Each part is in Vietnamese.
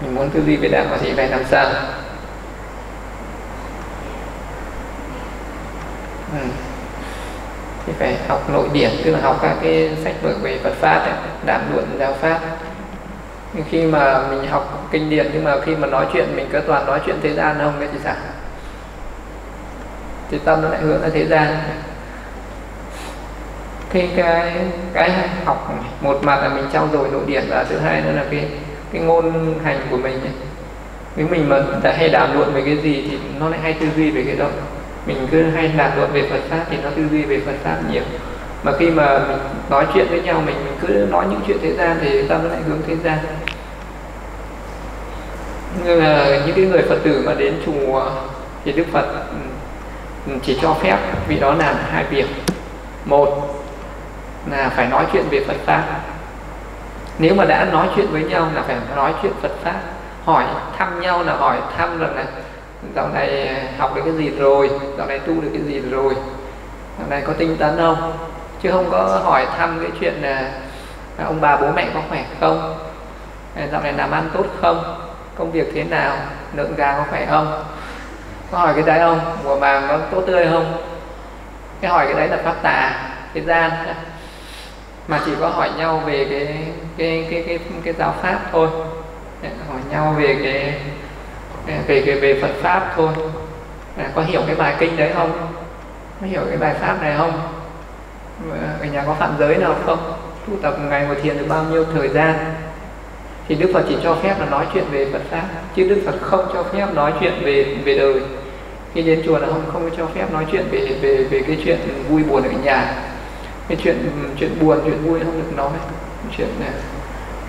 mình muốn tư duy về đạo thì phải làm sao ừ. thì phải học nội điển tức là học các cái sách vở về Phật pháp ấy, đàm luận giáo pháp. Nhưng khi mà mình học kinh điển nhưng mà khi mà nói chuyện mình cứ toàn nói chuyện thế gian không cái thì sao? Thì tâm nó lại hướng ra thế gian. Thì cái cái học một mặt là mình trau dồi nội điển và thứ hai nữa là cái cái ngôn hành của mình ấy. nếu mình mà đã hay đàm luận về cái gì thì nó lại hay tư duy về cái đó. Mình cứ hay đàm luận về Phật pháp thì nó tư duy về Phật pháp nhiều. Mà khi mà mình nói chuyện với nhau mình, mình cứ nói những chuyện thế gian thì tâm nó lại hướng thế gian. Như là những cái người Phật tử mà đến chùa thì Đức Phật ừ, chỉ cho phép vị đó làm hai việc. Một là phải nói chuyện về Phật pháp nếu mà đã nói chuyện với nhau là phải nói chuyện Phật pháp, hỏi thăm nhau là hỏi thăm rằng là dạo này à, học được cái gì rồi? Dạo này tu được cái gì rồi? Dạo này có tinh tấn không? Chứ không có hỏi thăm cái chuyện là à, ông bà, bố mẹ có khỏe không? À, dạo này làm ăn tốt không? Công việc thế nào? Lượng gà có khỏe không? Có hỏi cái đấy không? Mùa màng có tốt tươi không? Cái hỏi cái đấy là phát tà thế gian mà chỉ có hỏi nhau về cái cái cái cái cái giáo pháp thôi. Hỏi nhau về cái về cái về Phật pháp thôi. Có hiểu cái bài kinh đấy không? Có hiểu cái bài pháp này không? Ở nhà có phạm giới nào không? Tu tập ngày một thiền được bao nhiêu thời gian? Thì Đức Phật chỉ cho phép là nói chuyện về Phật pháp, chứ Đức Phật không cho phép nói chuyện về về đời. Khi đến chùa là không không cho phép nói chuyện về về về cái chuyện vui buồn ở nhà cái chuyện chuyện buồn chuyện vui không được nói. Chuyện này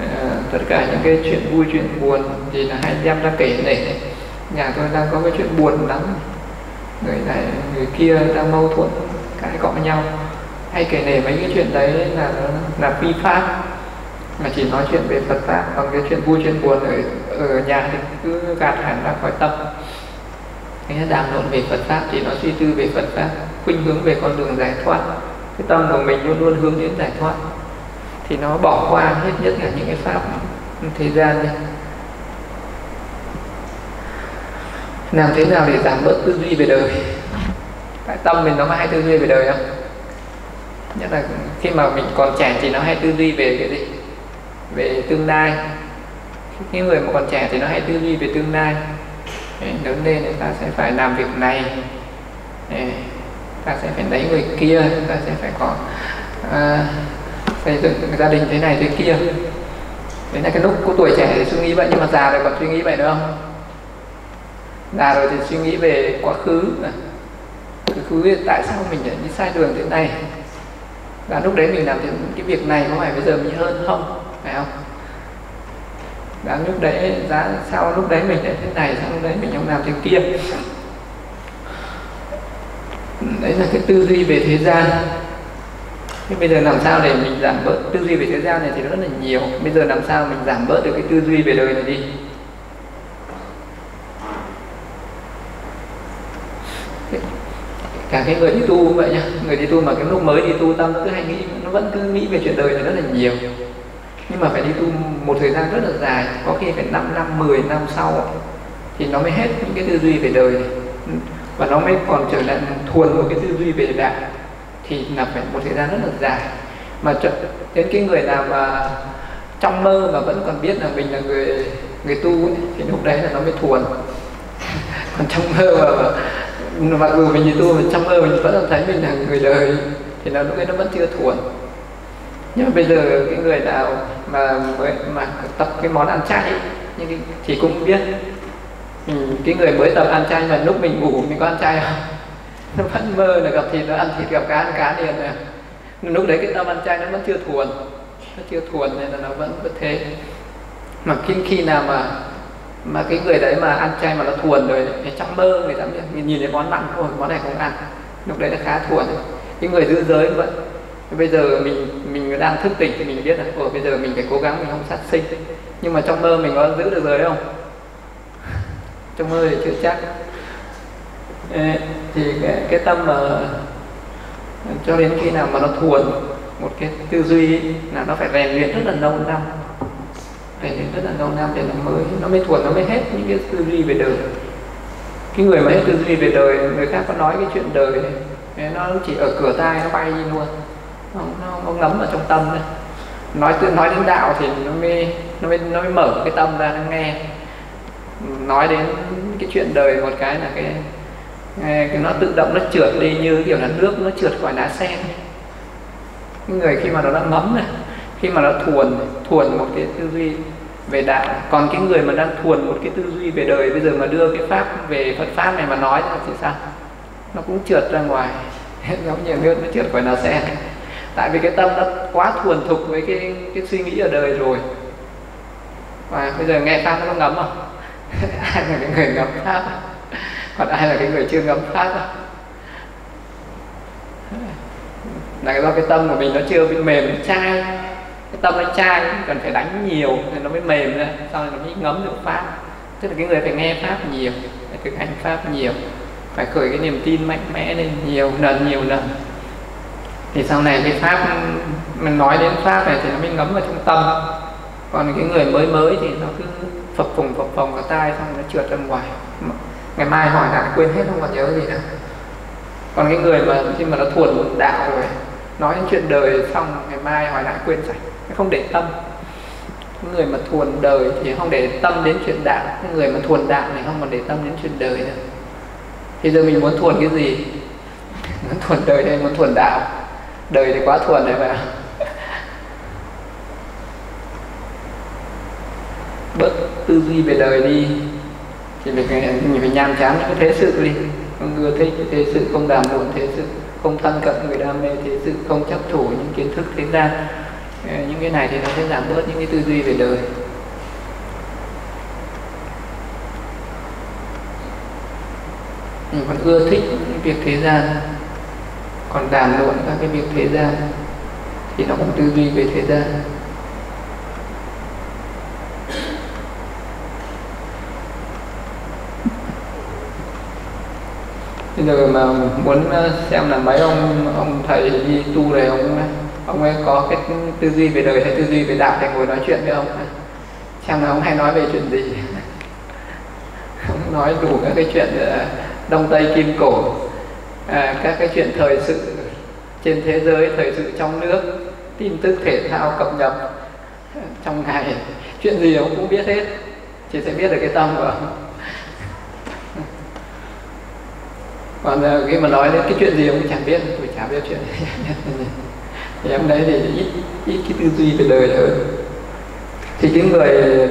uh, tất cả những cái chuyện vui chuyện buồn thì là hay đem ra kể để nhà tôi đang có cái chuyện buồn lắm. Người này người kia đang mâu thuẫn cãi cọ nhau. Hay kể nể mấy cái chuyện đấy là là phi pháp. Mà chỉ nói chuyện về Phật pháp còn cái chuyện vui chuyện buồn ở ở nhà thì cứ gạt hẳn ra khỏi tâm. Cái đàm luận về Phật pháp thì nó suy tư về Phật pháp khuynh hướng về con đường giải thoát cái tâm của mình luôn luôn hướng đến giải thoát. Thì nó bỏ qua hết nhất là những cái pháp thế gian đi. Làm thế nào để giảm bớt tư duy về đời? Tại tâm mình nó có hay tư duy về đời không? Nhất là khi mà mình còn trẻ thì nó hay tư duy về cái gì? Về tương lai. Những người mà còn trẻ thì nó hay tư duy về tương lai. Lớn lên thì ta sẽ phải làm việc này ta sẽ phải lấy người kia ta sẽ phải có à, xây dựng gia đình thế này thế kia. Đấy là cái lúc của tuổi trẻ thì suy nghĩ vậy nhưng mà già rồi còn suy nghĩ vậy nữa không? Già rồi thì suy nghĩ về quá khứ. Quá khứ tại sao mình lại đi sai đường thế này? Và lúc đấy mình làm thì cái việc này có phải bây giờ mình hơn không? Phải không? Và lúc đấy giá sau lúc đấy mình lại thế này sau lúc đấy mình không làm thế kia? Đấy là cái tư duy về thế gian. Thế bây giờ làm sao để mình giảm bớt? Tư duy về thế gian này thì rất là nhiều. Bây giờ làm sao mình giảm bớt được cái tư duy về đời này đi? Cả cái người đi tu cũng vậy nhá. Người đi tu mà cái lúc mới đi tu tâm cứ hay nghĩ, nó vẫn cứ nghĩ về chuyện đời này rất là nhiều. Nhưng mà phải đi tu một thời gian rất là dài, có khi phải 5 năm 10 năm sau thì nó mới hết những cái tư duy về đời này và nó mới còn trở lại thuần một cái tư duy về đạo. Thì là phải một thời gian rất là dài. Mà đến cái người nào mà trong mơ mà vẫn còn biết là mình là người người tu ấy, thì lúc đấy là nó mới thuần. Còn trong mơ mà, mà mặc dù mình đi tu mà trong mơ mình vẫn thấy mình là người đời thì nó lúc ấy nó vẫn chưa thuần. Nhưng mà bây giờ cái người nào mà mới mà tập cái món ăn chay nhưng thì cũng biết ừ, cái người mới tập ăn chay mà lúc mình ngủ mình có ăn chay không? Nó vẫn mơ là gặp thịt nó ăn thịt gặp cá ăn cá liền này, lúc đấy cái tâm ăn chay nó vẫn chưa thuần nó chưa thuần nên là nó vẫn vẫn thế. Mà khi khi nào mà mà cái người đấy mà ăn chay mà nó thuần rồi thì trong mơ người ta mình nhìn thấy món nặng thôi món này không ăn. Lúc đấy nó khá thuần. Cái người giữ giới vẫn. vậy. Bây giờ mình mình đang thức tỉnh thì mình biết là ồ bây giờ mình phải cố gắng mình không sát sinh. Nhưng mà trong mơ mình có giữ được giới không? Trong mơ thì chưa chắc. Thì cái, cái tâm mà cho đến khi nào mà nó thuần một cái tư duy là nó phải rèn luyện rất là lâu năm. Phải luyện rất là lâu năm để nó mới nó mới thuần nó mới hết những cái tư duy về đời. Cái người mà hết tư duy về đời người khác có nói cái chuyện đời này nó chỉ ở cửa tai nó bay đi luôn. Nó, nó, nó ngấm ở trong tâm đấy nói tự nói đến đạo thì nó mới nó mới nó mới mở cái tâm ra nó nghe nói đến cái chuyện đời một cái là cái, cái nó tự động nó trượt đi như kiểu là nước nó trượt khỏi lá sen. Cái người khi mà nó đã ngấm này khi mà nó thuần thuần một cái tư duy về đạo. Còn cái người mà đang thuần một cái tư duy về đời bây giờ mà đưa cái pháp về Phật pháp này mà nói thì sao? Nó cũng trượt ra ngoài giống như nước nó trượt khỏi lá sen. Tại vì cái tâm nó quá thuần thục với cái cái suy nghĩ ở đời rồi. Và bây giờ nghe pháp nó ngấm không? ai là cái người ngấm pháp? Còn ai là cái người chưa ngấm pháp? Là do cái tâm của mình nó chưa bị mềm chai. Cái tâm nó chai, cần phải đánh nhiều thì nó mới mềm ra. Sau này nó mới ngấm được pháp. Tức là cái người phải nghe pháp nhiều, phải thực hành pháp nhiều, phải khởi cái niềm tin mạnh mẽ lên nhiều lần nhiều lần. Thì sau này cái pháp mình nói đến pháp này thì nó mới ngấm vào trong tâm. Còn cái người mới mới thì nó cứ phập phồng phập phồng vào tai xong nó trượt ra ngoài. Ngày mai hỏi lại, quên hết không còn nhớ gì nữa. Còn cái người mà khi mà nó thuần một đạo rồi, nói đến chuyện đời xong, ngày mai hỏi lại, quên sạch không để tâm. Cái người mà thuần đời thì không để tâm đến chuyện đạo. Cái người mà thuần đạo thì không còn để tâm đến chuyện đời nữa. Thì giờ mình muốn thuần cái gì? Muốn thuần đời hay muốn thuần đạo? Đời thì quá thuần rồi mà bớt tư duy về đời đi. Thì mình phải, mình phải nhàm chán những thế sự đi. Không ưa thích cái thế sự không đàm luận thế sự không thân cận người đam mê thế sự không chấp thủ những kiến thức thế gian. Ờ, những cái này thì nó sẽ giảm bớt những cái tư duy về đời. Mình còn ưa thích những việc thế gian còn đàm luận các cái việc thế gian thì nó cũng tư duy về thế gian. Bây giờ mà muốn ờ, xem là mấy ông ông thầy đi tu này ông ông ấy có cái tư duy về đời hay tư duy về đạo để ngồi nói chuyện với ông. Xem là ông hay nói về chuyện gì. Ông nói đủ các cái chuyện ờ, đông tây kim cổ à, các cái chuyện thời sự trên thế giới thời sự trong nước tin tức thể thao cập nhật. Trong ngày chuyện gì ông cũng biết hết. Chỉ sẽ biết được cái tâm của ông. Còn ờ, khi mà nói đến cái chuyện gì ông chẳng biết tôi chả biết chuyện. Thì em đấy thì ít ít cái tư duy về đời hơn thì cái người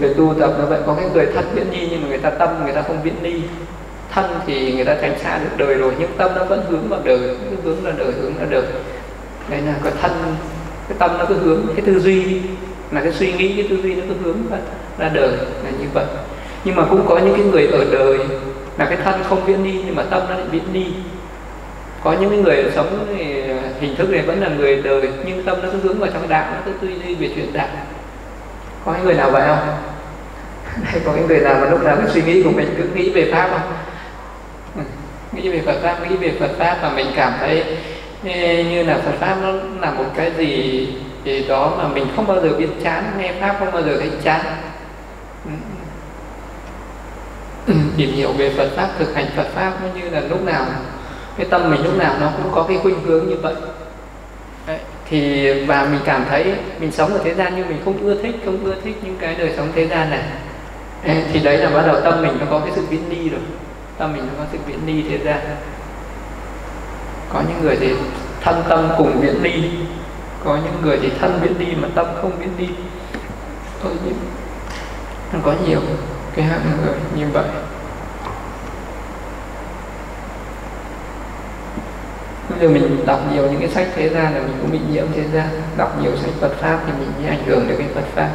người tu tập nó vậy có cái người thân viễn ni nhưng mà người ta tâm người ta không viễn ni thân thì người ta tránh xa được đời rồi nhưng tâm nó vẫn hướng vào đời cứ hướng là đời hướng là đời. Đây là cái thân cái tâm nó cứ hướng cái tư duy là cái suy nghĩ cái tư duy nó cứ hướng ra, ra đời là như vậy. Nhưng mà cũng có những cái người ở đời là cái thân không viễn ni nhưng mà tâm nó lại viễn ni có những cái người sống hình thức này vẫn là người đời, nhưng tâm nó cứ hướng vào trong đạo, nó cứ tư duy về chuyện đạo. Có những người nào vậy không? Hay có những người nào mà lúc nào cái suy nghĩ của mình cứ nghĩ về pháp không? Nghĩ về Phật pháp, nghĩ về Phật pháp mà mình cảm thấy như là Phật pháp nó là một cái gì thì đó mà mình không bao giờ biết chán, nghe pháp không bao giờ thấy chán ừ. Ừ, tìm hiểu về Phật pháp, thực hành Phật pháp, nó như là lúc nào, cái tâm mình lúc nào nó cũng có cái khuynh hướng như vậy. Đấy. thì, và mình cảm thấy mình sống ở thế gian nhưng mình không ưa thích, không ưa thích những cái đời sống thế gian này. Đấy. thì đấy là bắt đầu tâm mình nó có cái sự biến đi rồi. Tâm mình nó có sự biến đi thế gian. Có những người thì thân tâm cùng biến đi. Có những người thì thân biến đi mà tâm không biến đi. Thôi có nhiều cái hạng người như vậy. Giờ mình đọc nhiều những cái sách thế gian là mình cũng bị nhiễm thế gian. Đọc nhiều sách Phật pháp thì mình mới ảnh hưởng đến cái Phật pháp.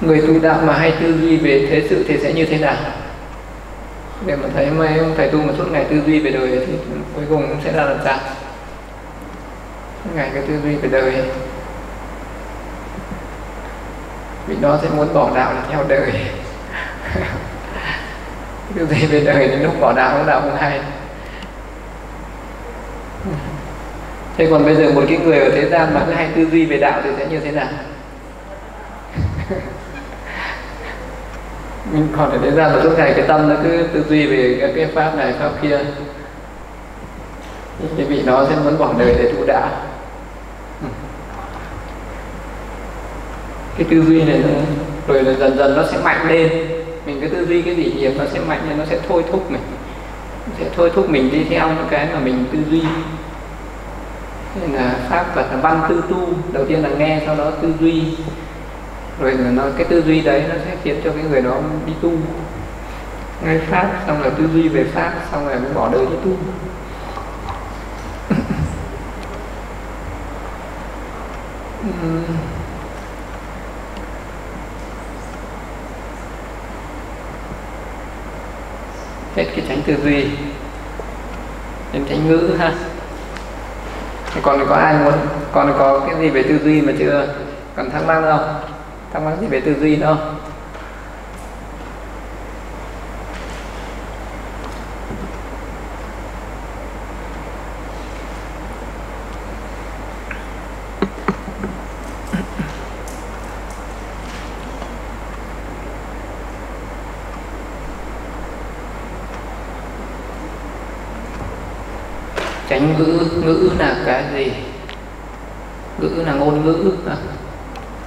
Người tu đạo mà hay tư duy về thế sự thì sẽ như thế nào? Để mà thấy mấy ông thầy tu mà suốt ngày tư duy về đời thì cuối cùng sẽ là làm sao? Ngày cái tư duy về đời. Vì nó sẽ muốn bỏ đạo để theo đời. cái gì về đời đến lúc bỏ đạo, lúc nào cũng hay. Thế còn bây giờ một cái người ở thế gian mà cứ hay tư duy về đạo thì sẽ như thế nào? Mình còn ở thế gian là suốt ngày cái tâm nó cứ tư duy về các cái pháp này, pháp kia. Thì vị nó sẽ muốn bỏ đời để trụ đạo. Cái tư duy này rồi dần dần nó sẽ mạnh lên mình cứ tư duy cái gì nhiều nó sẽ mạnh nên nó sẽ thôi thúc mình. Sẽ thôi thúc mình đi theo những cái mà mình tư duy. Nên là pháp và văn tư tu. Đầu tiên là nghe, sau đó tư duy. Rồi nó, cái tư duy đấy nó sẽ khiến cho cái người đó đi tu. Nghe pháp, xong là tư duy về pháp, xong rồi mới bỏ đời đi tu. hết cái tránh tư duy đến tránh ngữ ha. Còn có ai muốn, còn có cái gì về tư duy mà chưa? Còn thắc mắc không? Thắc mắc gì về tư duy đâu không ngữ ngữ là cái gì ngữ là ngôn ngữ à?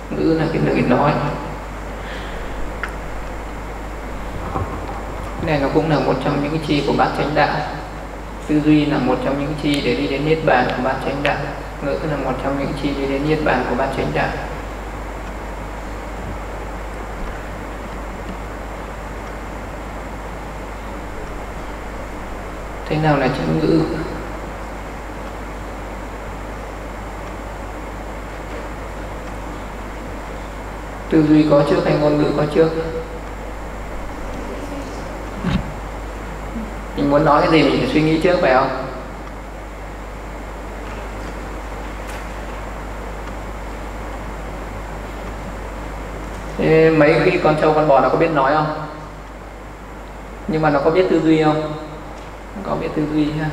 ngữ là cái lời nói này nó cũng là một trong những chi của bát chánh đạo. Tư duy là một trong những chi để đi đến niết bàn của bát chánh đạo. Ngữ là một trong những chi đi đến niết bàn của bát chánh đạo. Thế nào là chữ ngữ? Tư duy có trước hay ngôn ngữ có trước? Mình muốn nói cái gì mình phải suy nghĩ trước, phải không? Thế mấy khi con trâu, con bò nó có biết nói không? Nhưng mà nó có biết tư duy không? Có biết tư duy ha.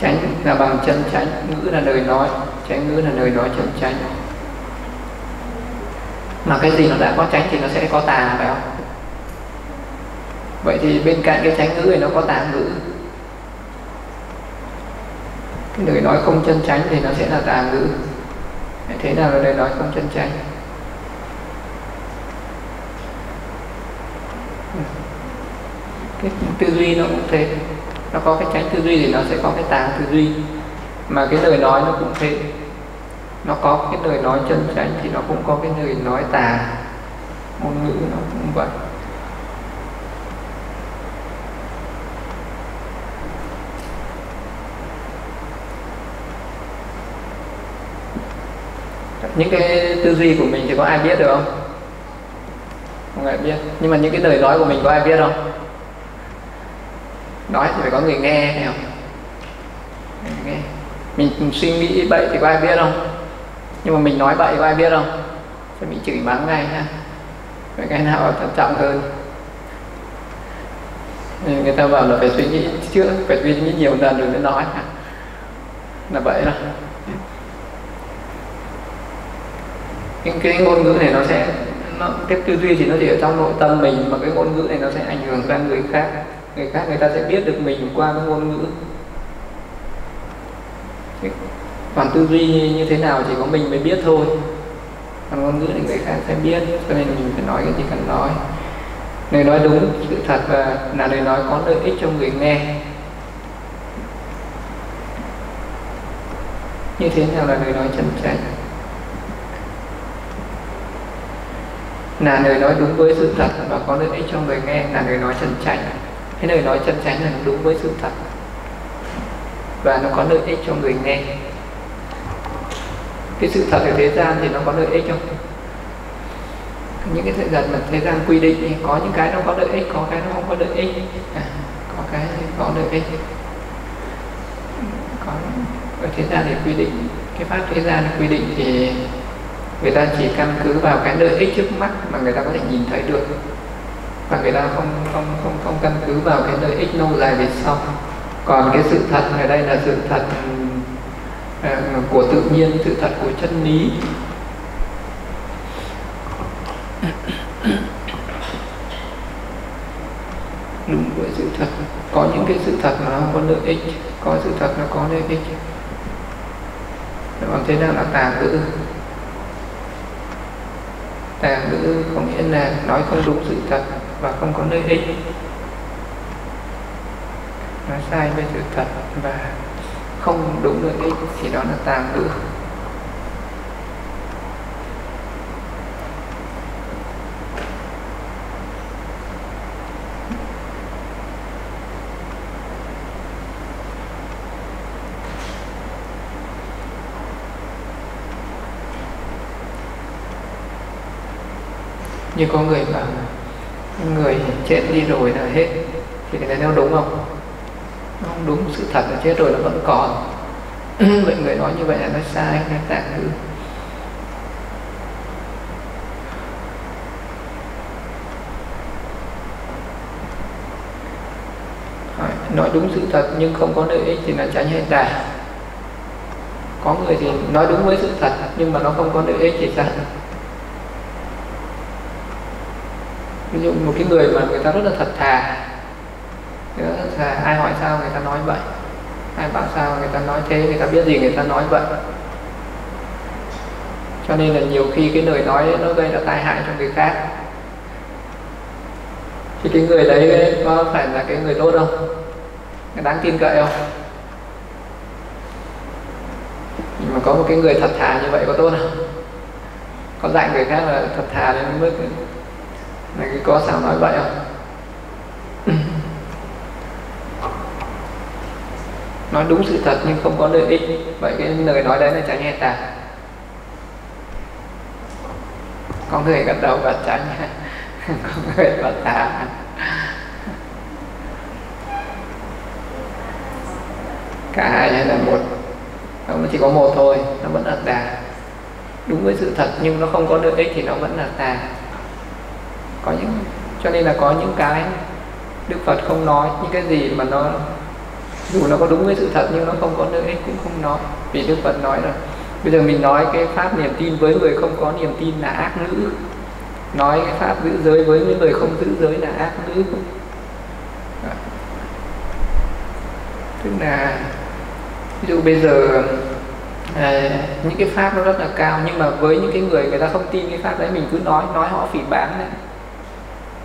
Tránh là bằng chân tránh ngữ là lời nói chánh ngữ là lời nói chân tránh. Mà cái gì nó đã có tránh thì nó sẽ có tà phải không? Vậy thì bên cạnh cái tránh ngữ thì nó có tà ngữ. Cái lời nói không chân tránh thì nó sẽ là tà ngữ. Thế nào là lời nói không chân tránh? Cái tư duy nó cũng thế. Nó có cái tránh tư duy thì nó sẽ có cái tà tư duy mà cái lời nói nó cũng thế. Nó có cái lời nói chân chánh thì nó cũng có cái lời nói tà. Ngôn ngữ nó cũng vậy. Những cái tư duy của mình thì có ai biết được không? Không ai biết. Nhưng mà những cái lời nói của mình có ai biết không? Nói thì phải có người nghe, phải không? Mình, suy nghĩ bậy thì có ai biết không? Nhưng mà mình nói bậy có ai biết không? Sẽ bị chửi mắng ngay ha. Vậy cái nào thận trọng hơn? Người ta bảo là phải suy nghĩ trước phải suy nghĩ nhiều lần rồi mới nói là vậy đó. Những cái ngôn ngữ này nó sẽ nó, cái tư duy thì nó chỉ ở trong nội tâm mình mà cái ngôn ngữ này nó sẽ ảnh hưởng ra người khác. Người khác người ta sẽ biết được mình qua cái ngôn ngữ còn tư duy như thế nào chỉ có mình mới biết thôi. Còn ngôn ngữ thì người khác sẽ biết, cho nên mình phải nói cái gì cần nói. Lời nói đúng, sự thật và là lời nói có lợi ích cho người nghe. Như thế nào là lời nói chân chánh? Là lời nói đúng với sự thật và có lợi ích cho người nghe, là lời nói chân chánh. Cái lời nói chân chánh là đúng với sự thật và nó có lợi ích cho người nghe cái sự thật ở thế gian thì nó có lợi ích không? Những cái sự thật mà thế gian quy định thì có những cái nó có lợi ích có cái nó không có lợi ích. À, có cái có lợi ích. Có ở thế gian thì quy định cái pháp thế gian quy định thì người ta chỉ căn cứ vào cái lợi ích trước mắt mà người ta có thể nhìn thấy được. Và người ta không không không không căn cứ vào cái lợi ích lâu dài về sau. Còn cái sự thật ở đây là sự thật của tự nhiên, sự thật của chân lý. Đúng với sự thật. Có những cái sự thật mà nó không có lợi ích. Có sự thật nó có lợi ích. Còn thế nào là tà ngữ. Tà ngữ có nghĩa là nói không đúng sự thật và không có lợi ích. Nói sai với sự thật và không đúng lợi ích thì đó là tà ngữ như có người bảo người chết đi rồi là hết. Thì cái này nó đúng không? Nó không đúng, sự thật là chết rồi nó vẫn còn. Ừ, vậy người nói như vậy là nó sai, nó tạng hư. nói đúng sự thật nhưng không có lợi ích thì là tránh hay tà có người thì nói đúng với sự thật nhưng mà nó không có lợi ích thì sao? Ví dụ một cái người mà người ta rất là thật thà người ai hỏi sao người ta nói vậy? Ai bảo sao người ta nói thế người ta biết gì người ta nói vậy? Cho nên là nhiều khi cái lời nói ấy, nó gây ra tai hại cho người khác. Thì cái người đấy có phải là cái người tốt không? Đáng tin cậy không? Nhưng mà có một cái người thật thà như vậy có tốt không? Có dạy người khác là thật thà đến mức này có sao nói vậy không? Nói đúng sự thật nhưng không có lợi ích. Vậy cái lời nói đấy là tránh hay tà có người gật đầu và tránh có người và tà. Cả hai hay là một. Nó chỉ có một thôi, nó vẫn là tà. Đúng với sự thật nhưng nó không có lợi ích thì nó vẫn là tà. Có những, cho nên là có những cái đức phật không nói những cái gì mà nó dù nó có đúng với sự thật nhưng nó không có lợi ích cũng không nói. Vì đức phật nói là bây giờ mình nói cái pháp niềm tin với người không có niềm tin là ác ngữ. Nói cái pháp giữ giới với những người không giữ giới là ác ngữ. Tức là ví dụ bây giờ à, những cái pháp nó rất là cao nhưng mà với những cái người người ta không tin cái pháp đấy mình cứ nói nói họ phỉ bán lại.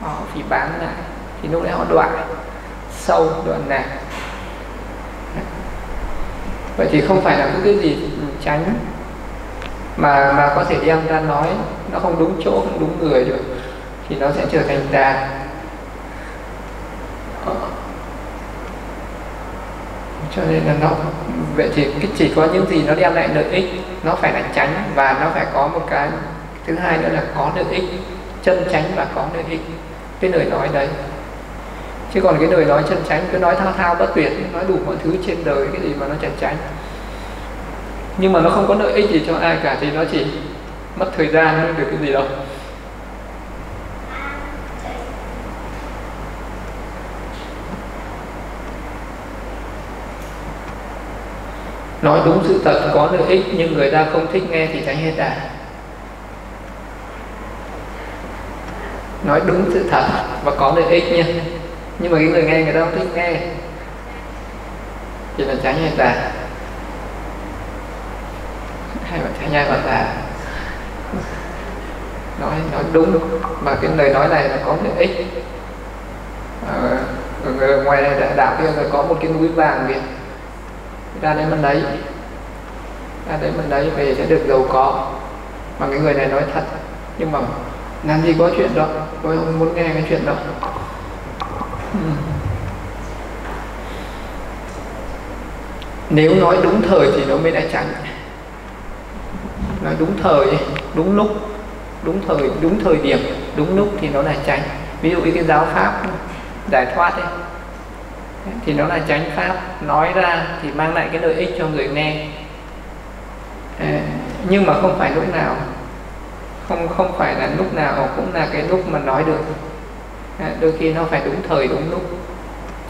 Họ phỉ bán lại thì lúc đấy họ đoạn sâu đoạn nạc vậy thì không phải là cứ cái gì tránh. Mà mà có thể đem ra nói, nó không đúng chỗ, không đúng người được, thì nó sẽ trở thành tà. Ờ. Cho nên là nó, vậy thì cái chỉ có những gì nó đem lại lợi ích, nó phải là tránh và nó phải có một cái thứ hai nữa là có lợi ích, chân tránh và có lợi ích. Cái lời nói đấy chứ còn cái lời nói chân tránh cứ nói thao thao bất tuyệt, nói đủ mọi thứ trên đời, cái gì mà nó chân tránh nhưng mà nó không có lợi ích gì cho ai cả, thì nó chỉ mất thời gian không được cái gì đâu. Nói đúng sự thật, có lợi ích, nhưng người ta không thích nghe thì tránh hết đà nói đúng sự thật và có lợi ích nha nhưng mà cái người nghe người ta không thích nghe. Thì là tránh người tà. Hay là tránh ai và tà. Nói nói đúng. Mà cái lời nói này nó có lợi ích. Ờ, à, ở ngoài đạo kia là có một cái núi vàng kìa. Ra đấy mình lấy ra đấy mình lấy về sẽ được giàu có. Mà cái người này nói thật. Nhưng mà làm gì có chuyện đó. Tôi không muốn nghe cái chuyện đó. Ừ. nếu nói đúng thời thì nó mới đã tránh nói đúng thời đúng lúc đúng thời đúng thời điểm đúng lúc thì nó là tránh ví dụ như cái giáo pháp giải thoát ấy thì nó là tránh pháp. Nói ra thì mang lại cái lợi ích cho người nghe. À, nhưng mà không phải lúc nào không không phải là lúc nào cũng là cái lúc mà nói được đôi khi nó phải đúng thời, đúng lúc.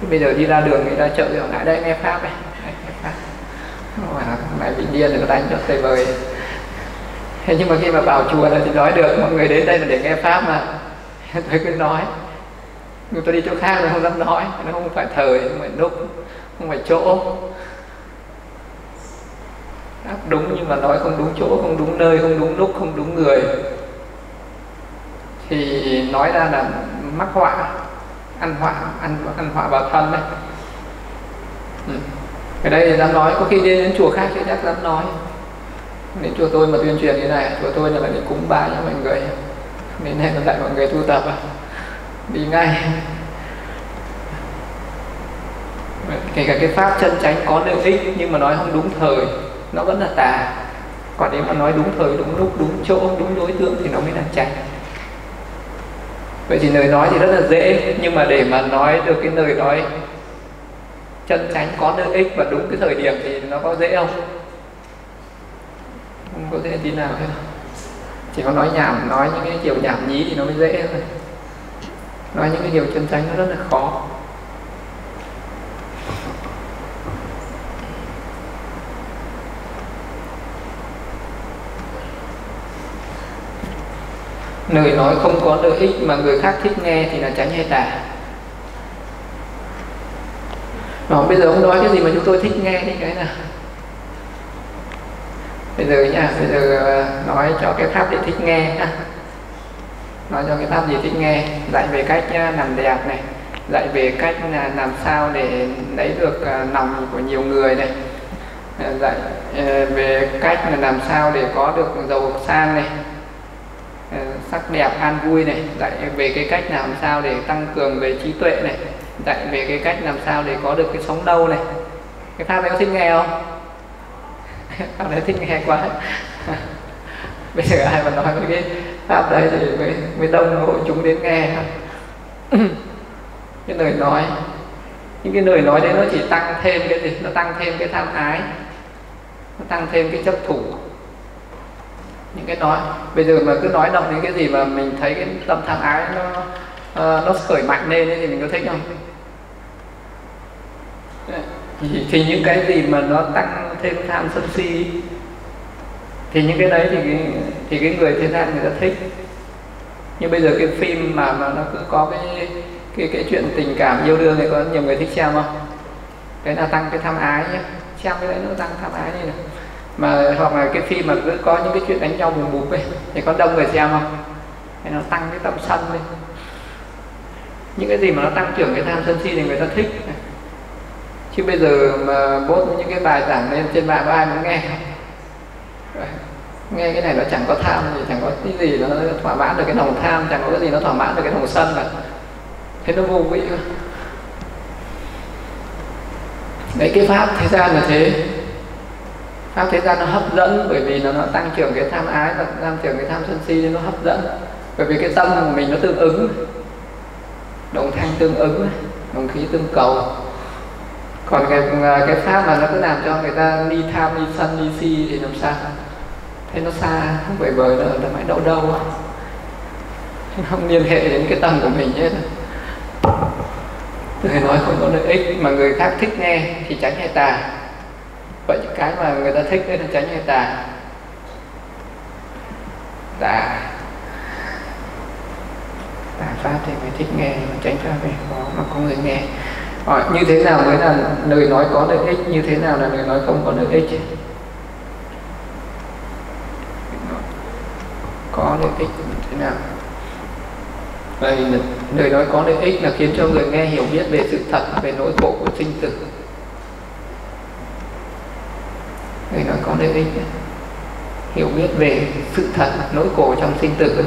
Thì bây giờ đi ra đường người ra chợ thì lại đây nghe pháp này. nghe pháp. Mà bị điên rồi nó đánh cho tay vời thế nhưng mà khi mà vào chùa là thì nói được, mọi người đến đây là để nghe pháp mà. Tôi cứ nói. Nhưng tôi đi chỗ khác là không dám nói, nó không phải thời, không phải lúc, không phải chỗ. Đáp đúng nhưng mà nói không đúng chỗ, không đúng nơi, không đúng lúc, không đúng người thì nói ra là mắc họa, ăn họa, ăn ăn họa vào thân đấy. Ừ. cái đây dám nói, có khi đi đến chùa khác thì chắc dám nói. Đến chùa tôi mà tuyên truyền như này, chùa tôi là để cúng bái cho mọi người. Nên hẹn là lại mọi người tu tập à. Đi ngay. Kể cả cái pháp chân chánh có lợi ích, nhưng mà nói không đúng thời, nó vẫn là tà. Còn nếu mà nói đúng thời, đúng lúc, đúng chỗ, đúng đối tượng thì nó mới là chánh vậy thì lời nói thì rất là dễ, nhưng mà để mà nói được cái lời nói chân tránh có lợi ích và đúng cái thời điểm thì nó có dễ không? Không có dễ tí nào hết. Chỉ có nói nhảm, nói những cái kiểu nhảm nhí thì nó mới dễ thôi. Nói những cái điều chân tránh nó rất là khó. Lời nói không có lợi ích mà người khác thích nghe thì là tránh hay tà Đó, bây giờ ông nói cái gì mà chúng tôi thích nghe thì cái nào? Bây giờ nha bây giờ ờ, nói cho cái pháp để thích nghe ha. Nói cho cái pháp gì thích nghe. Dạy về cách ờ, làm đẹp này dạy về cách là làm sao để lấy được ờ, lòng của nhiều người này. Dạy về cách là làm sao để có được giàu sang này sắc đẹp an vui này dạy về cái cách làm sao để tăng cường về trí tuệ này dạy về cái cách làm sao để có được cái sống lâu này. Cái pháp này có thích nghe không? Pháp đấy thích nghe quá. Bây giờ ai mà nói cái pháp đấy thì mới, mới đông hội chúng đến nghe. Cái lời nói những cái lời nói đấy nó chỉ tăng thêm cái gì? Nó tăng thêm cái tham ái nó tăng thêm cái chấp thủ những cái nói. Bây giờ mà cứ nói động đến cái gì mà mình thấy cái tâm tham ái nó uh, nó khởi mạnh lên thì mình có thích không? Thì, thì những cái gì mà nó tăng thêm tham sân si thì những cái đấy thì cái, thì cái người thế gian người ta thích. Nhưng bây giờ cái phim mà mà nó cứ có cái cái cái chuyện tình cảm yêu đương thì có nhiều người thích xem không? Cái là tăng cái tham ái nhé xem cái đấy nó tăng tham ái như này mà hoặc là cái phim mà cứ có những cái chuyện đánh nhau bùng bục ấy thì có đông người xem không? Thì nó tăng cái tâm sân lên? Những cái gì mà nó tăng trưởng cái tham sân si thì người ta thích. Chứ bây giờ mà bốt những cái bài giảng lên trên mạng có ai muốn nghe? Nghe cái này nó chẳng có tham gì chẳng có cái gì nó thỏa mãn được cái lòng tham chẳng có cái gì nó thỏa mãn được cái lòng sân mà, thế nó vô vị. Đấy cái pháp thế gian là thế? Pháp thế gian nó hấp dẫn bởi vì nó, nó tăng trưởng cái tham ái và tăng trưởng cái tham sân si nên nó hấp dẫn. Bởi vì cái tâm của mình nó tương ứng. Đồng thanh tương ứng đồng khí tương cầu. Còn cái à, cái pháp mà nó cứ làm cho người ta đi tham đi sân đi si thì làm sao? Thế nó xa không phải bởi nó nó mãi đâu đâu không liên hệ đến cái tâm của mình hết. Người nói không có lợi ích mà người khác thích nghe thì tránh hay tà vậy cái mà người ta thích đấy là tránh hay tà tà tà pháp thì phải thích nghe mà tránh pháp thì có mà có người nghe. Hỏi, như thế nào mới là lời nói có lợi ích? Như thế nào là lời nói không có lợi ích có lợi ích thế nào? Vậy lời nói có lợi ích là khiến cho người nghe hiểu biết về sự thật về nỗi khổ của sinh tử người nói có lợi ích. Hiểu biết về sự thật, nỗi khổ trong sinh tử.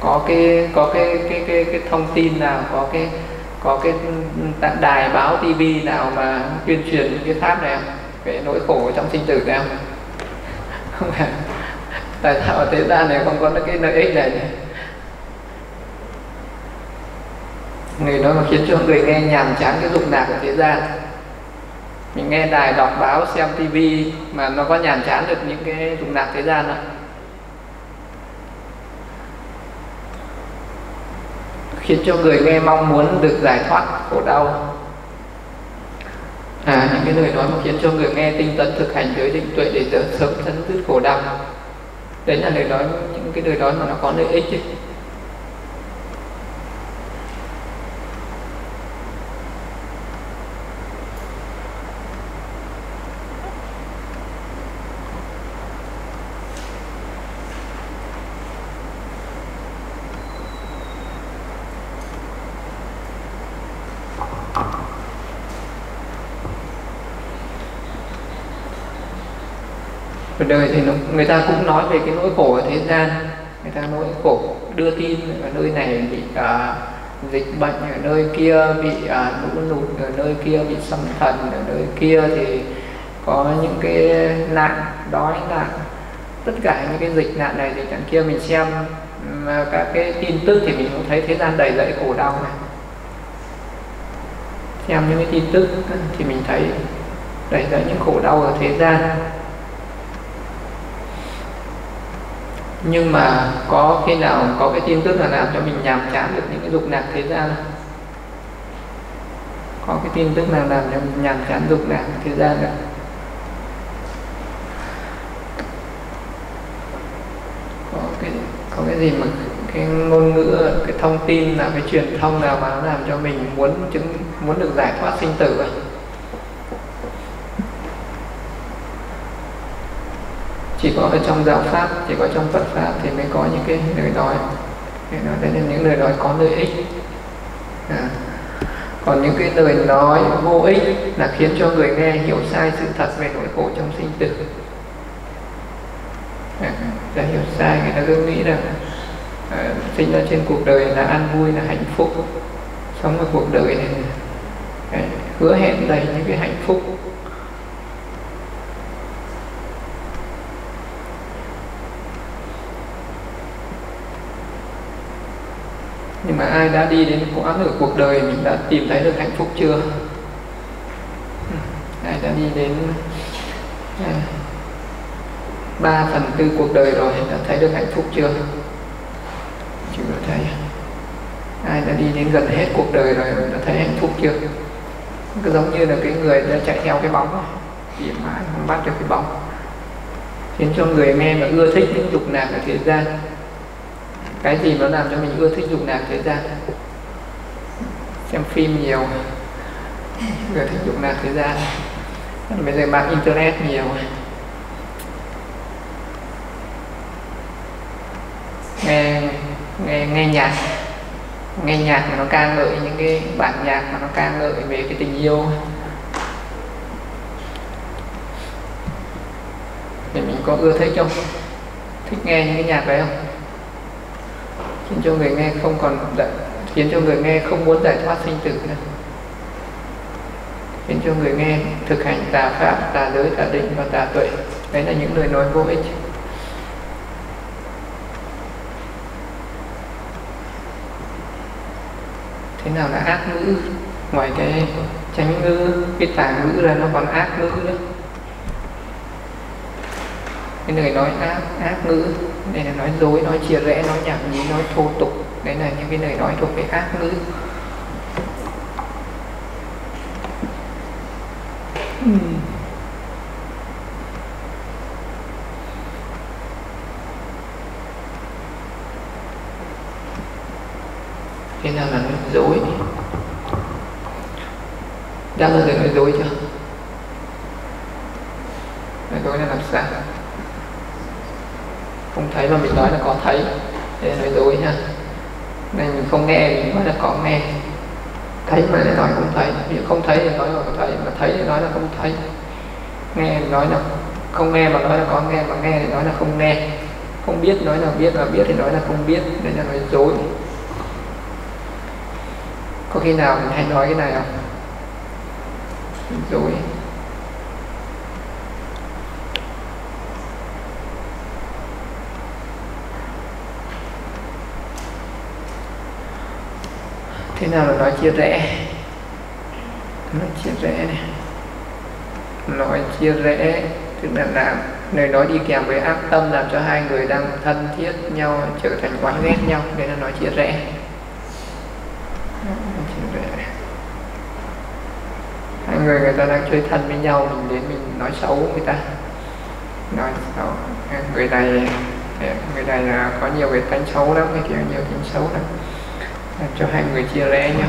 Có cái có cái cái cái cái thông tin nào, có cái có cái đài báo tivi nào mà tuyên truyền cái pháp này không? Cái nỗi khổ trong sinh tử này không? Không phải. Tại sao ở thế gian này không có cái lợi ích này nhỉ? người nói mà khiến cho người nghe nhàm chán cái dục lạc của thế gian mình nghe đài đọc báo xem tivi mà nó có nhàm chán được những cái trùng lạc thế gian không? khiến cho người nghe mong muốn được giải thoát khổ đau à những cái lời nói mà khiến cho người nghe tinh tấn thực hành giới định tuệ để sớm chấm dứt khổ đau đấy là lời nói, những cái lời nói mà nó có lợi ích ấy. ở đời thì nó, người ta cũng nói về cái nỗi khổ ở thế gian. Người ta nỗi khổ đưa tin ở nơi này bị à, dịch bệnh ở nơi kia bị à, lũ lụt ở nơi kia bị xâm thần ở nơi kia thì có những cái nạn đói nạn. Tất cả những cái dịch nạn này thì chẳng kia mình xem à, các cái tin tức thì mình cũng thấy thế gian đầy dẫy khổ đau này. Xem những cái tin tức thì mình thấy đầy dẫy những khổ đau ở thế gian. Nhưng mà có khi nào có cái tin tức là làm cho mình nhàm chán được những cái dục lạc thế gian có cái tin tức nào làm cho mình nhàm chán dục lạc thế gian không? có cái có cái gì mà cái ngôn ngữ, cái thông tin là cái truyền thông nào mà nó làm cho mình muốn chứng, muốn được giải thoát sinh tử không chỉ có ở trong giáo pháp chỉ có trong Phật pháp thì mới có những cái lời nói. Đấy nói là những lời nói có lợi ích. À. còn những cái lời nói vô ích là khiến cho người nghe hiểu sai sự thật về nỗi khổ trong sinh tử. À, đã hiểu sai người ta cứ nghĩ rằng à, sinh ra trên cuộc đời là an vui là hạnh phúc. Sống ở cuộc đời này à, hứa hẹn đầy những cái hạnh phúc nhưng mà ai đã đi đến quãng ở cuộc đời mình đã tìm thấy được hạnh phúc chưa? Ai đã đi đến à, ba phần tư cuộc đời rồi đã thấy được hạnh phúc chưa? Chưa thấy. Ai đã đi đến gần hết cuộc đời rồi đã thấy hạnh phúc chưa? Cứ giống như là cái người đã chạy theo cái bóng tìm mãi không bắt được cái bóng. Khiến cho người nghe mà ưa thích những dục lạc ở thế gian cái gì nó làm cho mình ưa thích dục lạc thế gian xem phim nhiều. Ưa thích dục lạc thế gian bây giờ mạng internet nhiều. Nghe nghe nghe nhạc. Nghe nhạc mà nó ca ngợi những cái bản nhạc mà nó ca ngợi về cái tình yêu. Thì mình có ưa thích không? Thích nghe những cái nhạc đấy không? Khiến cho người nghe không còn khiến cho người nghe không muốn giải thoát sinh tử nữa. Khiến cho người nghe thực hành tà pháp tà giới, tà định và tà tuệ. Đấy là những lời nói vô ích. Thế nào là ác ngữ? Ngoài cái tránh ngữ, cái tà ngữ ra nó còn ác ngữ nữa. Cái lời nói ác ác ngữ đây là nói dối, nói chia rẽ, nói nhảm nhí, nói thô tục. Đấy là những cái lời nói thuộc về ác ngữ hmm. thế nào là nói dối đã bao giờ nói dối chưa nói dối là làm sao không thấy mà mình nói là có thấy để nói dối nha nên mình không nghe mình nói là có nghe thấy mà lại nói không thấy ví không thấy thì nói là có thấy mà thấy thì nói là không thấy nghe thì nói là không nghe mà nói là có nghe mà nghe thì nói là không nghe không biết, nói là biết và biết thì nói là không biết nên là nói dối. Có khi nào mình hay nói cái này không? Dối. Thế nào là nói chia rẽ? Nói chia rẽ này. Nói chia rẽ, tức là làm lời nói đi kèm với ác tâm làm cho hai người đang thân thiết nhau, trở thành oán ghét nhau. Đấy là nói chia rẽ. Hai người người ta đang chơi thân với nhau, mình đến mình nói xấu người ta. Nói xấu. Người này người này là có nhiều cái tánh xấu lắm, cái kiểu nhiều tính xấu lắm. Làm cho hai người chia rẽ nhau.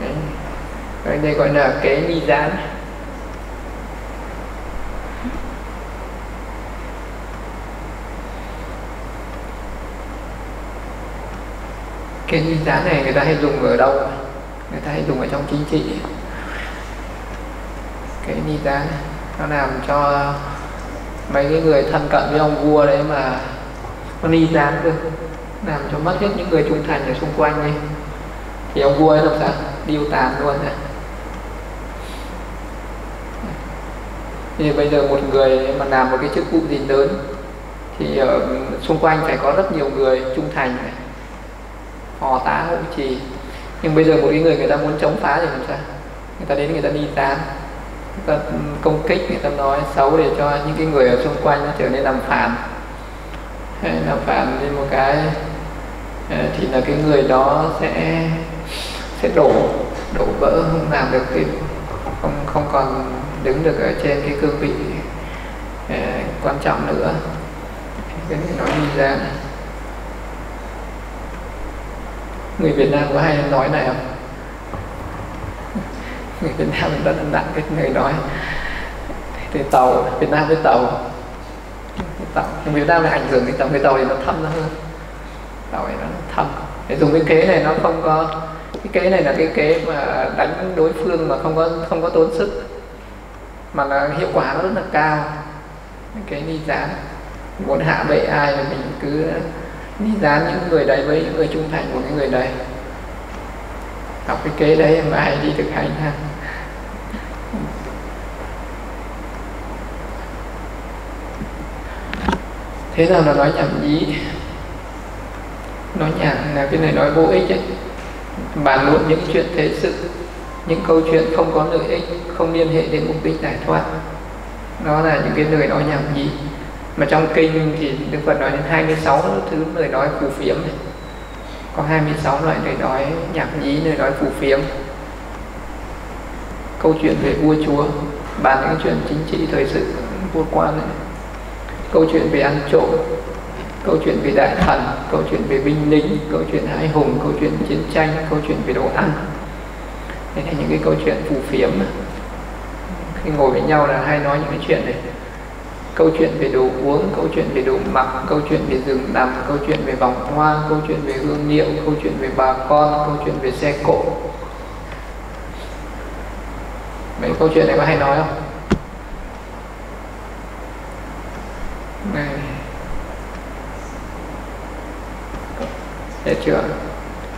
Đấy. Đây gọi là kế nghi gián. Cái ni dáng này người ta hay dùng ở đâu? Người ta hay dùng ở trong chính trị. Cái ni dáng nó làm cho mấy cái người thân cận với ông vua đấy mà nó ni dáng cơ. Làm cho mất hết những người trung thành ở xung quanh đi thì ông vua ấy làm sao? Điêu tàn luôn này. Thì bây giờ một người mà làm một cái chức vụ gì lớn thì ở xung quanh phải có rất nhiều người trung thành này hò tá hộ trì nhưng bây giờ một cái người người ta muốn chống phá thì làm sao? Người ta đến, người ta đi tán người ta ừ, công kích, người ta nói xấu để cho những cái người ở xung quanh nó trở nên làm phản. Hay làm phản lên một cái ờ, thì là cái người đó sẽ sẽ đổ đổ vỡ, không làm được cái không không còn đứng được ở trên cái cương vị ờ, quan trọng nữa. Cái này nó đi ra người Việt Nam có hay nói này không? Người Việt Nam mình đang nặng cái người nói. Thì tàu, Việt Nam với tàu. Tàu, nhưng Việt Nam là ảnh hưởng đến tàu. Người tàu thì nó thâm nó hơn tàu này nó thâm. Để dùng cái kế này, nó không có cái kế này là cái kế mà đánh đối phương mà không có không có tốn sức. Mà là hiệu quả nó rất là cao. Cái đi giá muốn hạ bệ ai thì mình cứ dán những người đấy với những người trung thành của cái người đấy. Học cái kế đấy mà ai đi thực hành ha. Thế nào là nói nhảm nhí? Nói nhảm là cái này nói vô ích ấy. Bàn luận những chuyện thế sự, những câu chuyện không có lợi ích, không liên hệ đến mục đích giải thoát. Đó là những cái lời nói nhảm nhí mà trong kinh thì Đức Phật nói đến 26 thứ lời nói phù phiếm này. có 26 loại lời nói nhạc nhí, lời nói phù phiếm câu chuyện về vua chúa, bàn những chuyện chính trị, thời sự, vua quan này. câu chuyện về ăn trộm, câu chuyện về đại thần, câu chuyện về binh lính, câu chuyện hải hùng, câu chuyện chiến tranh, câu chuyện về đồ ăn đây là những cái câu chuyện phù phiếm, khi ngồi với nhau là hay nói những cái chuyện này câu chuyện về đồ uống câu chuyện về đồ mặc câu chuyện về rừng nằm câu chuyện về vòng hoa câu chuyện về hương liệu câu chuyện về bà con câu chuyện về xe cộ mấy câu chuyện này có hay nói không này để chưa